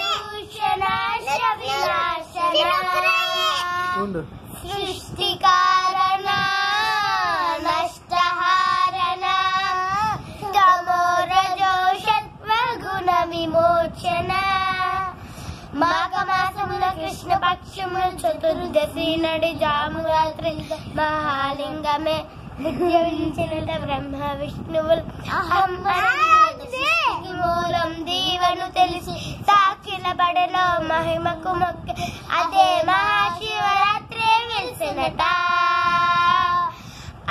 దూషణ వినాశన ఉండు సృష్టి కారణ నష్టహారణ తమోరజో సత్వ గుణ విమోచన మాఘమాసమున కృష్ణ పక్షమున చతుర్దశి నడి జామురాత్రి మహాలింగమే విద్యవించినట బ్రహ్మ విష్ణువులు సృష్టికి మూలం దీవను తెలిసి సాక్షిల బడలో మహిమకు మొక్క అదే మహాశివరాత్రి వెలిసినట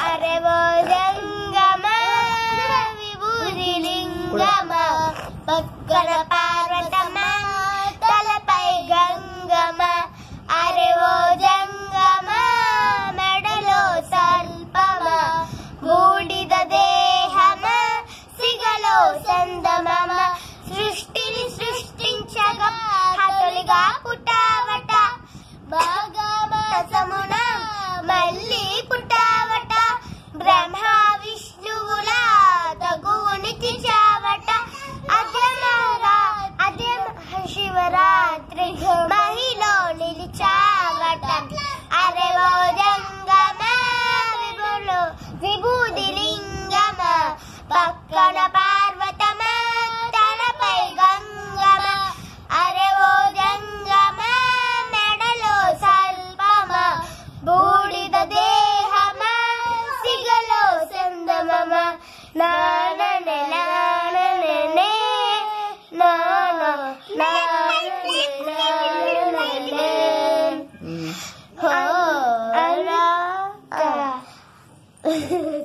అరే ఓ జంగమ విభూది లింగమ పక్కన கணபார்வதம தலப்பை கங்கம அரவோ ஜங்கம மெடலோ சல்பம பூடித தேகம சிகலோ செந்தமம. நானனே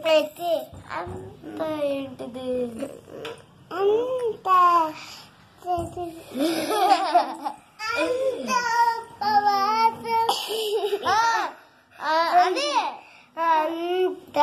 పెట్టి అంత ఏంటిది అంత అదే అంత